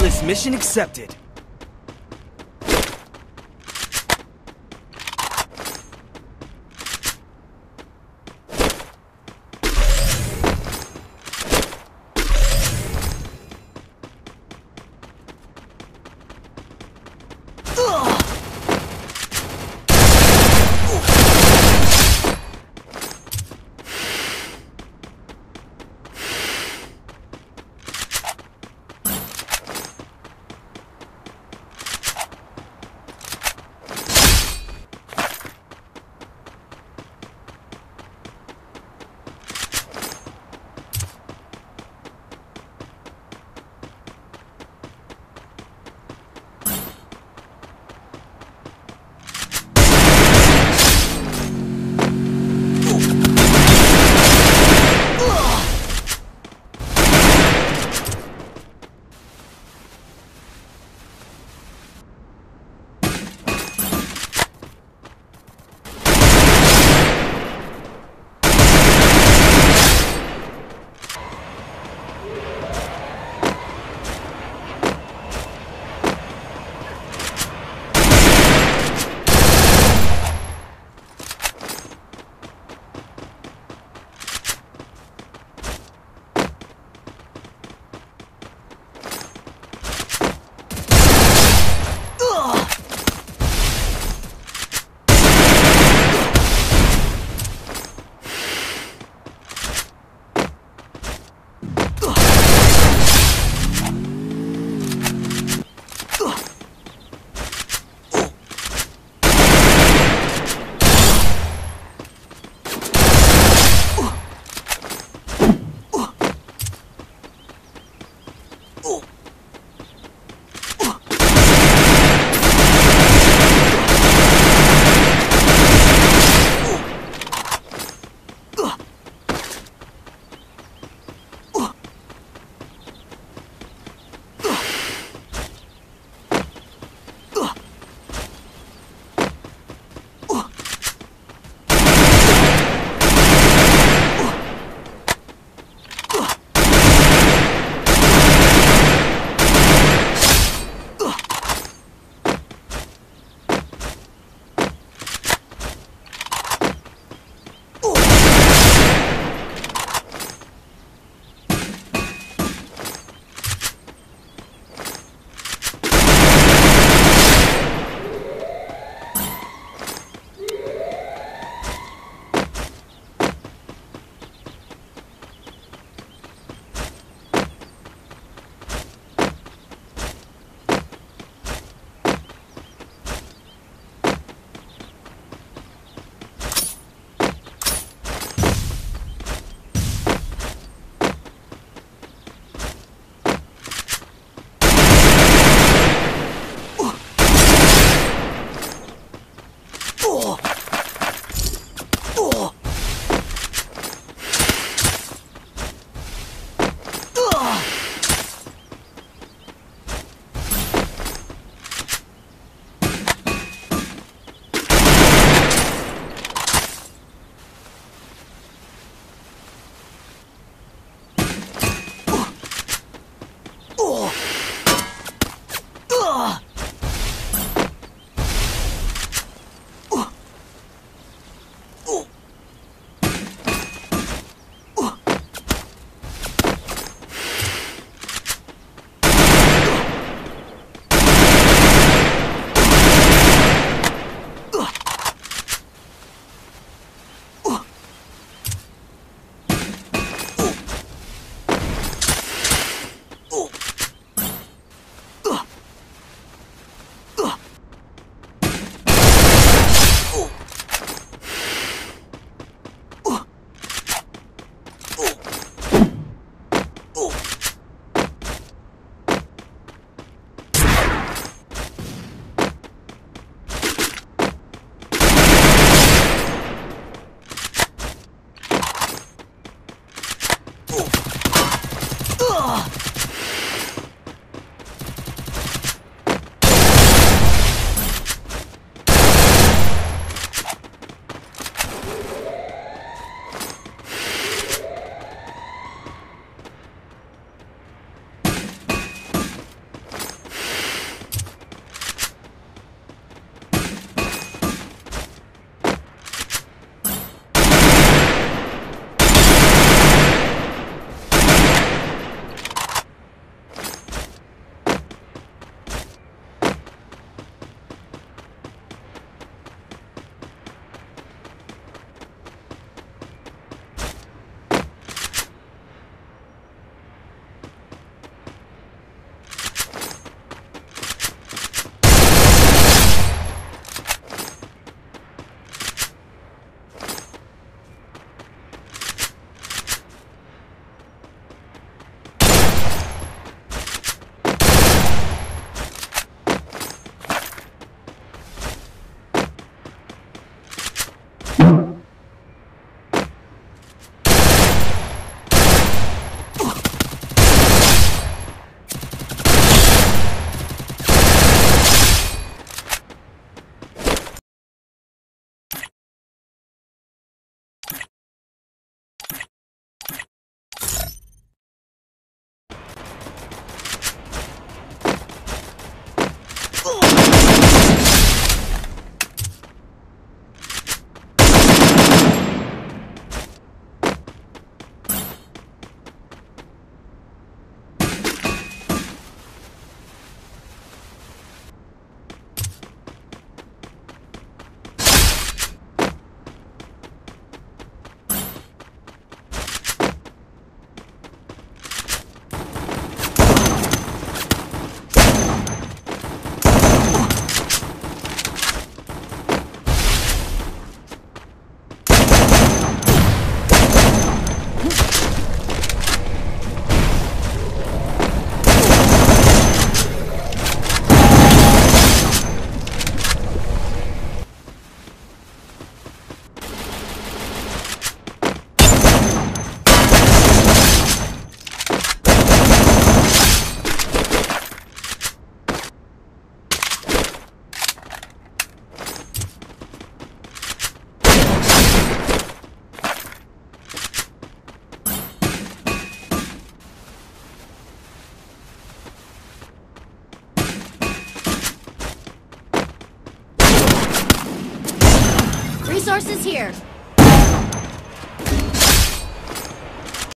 Hitless mission accepted. Ooh. Resources here.